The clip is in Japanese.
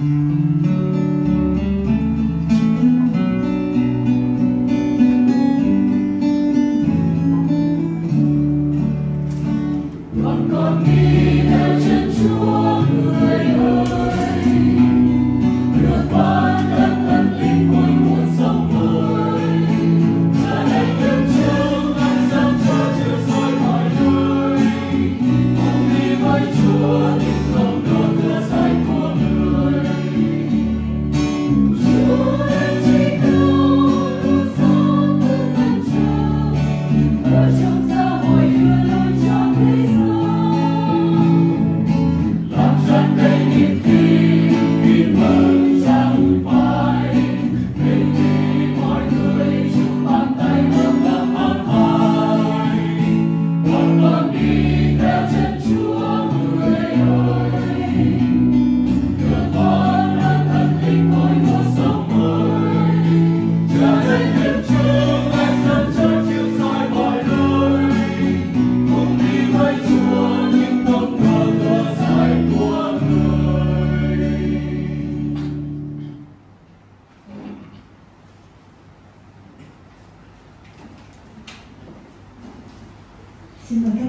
うん心动真的。